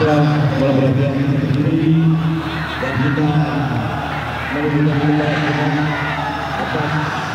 pada kolaborasi yang terjadi dan kita mengucapkan atas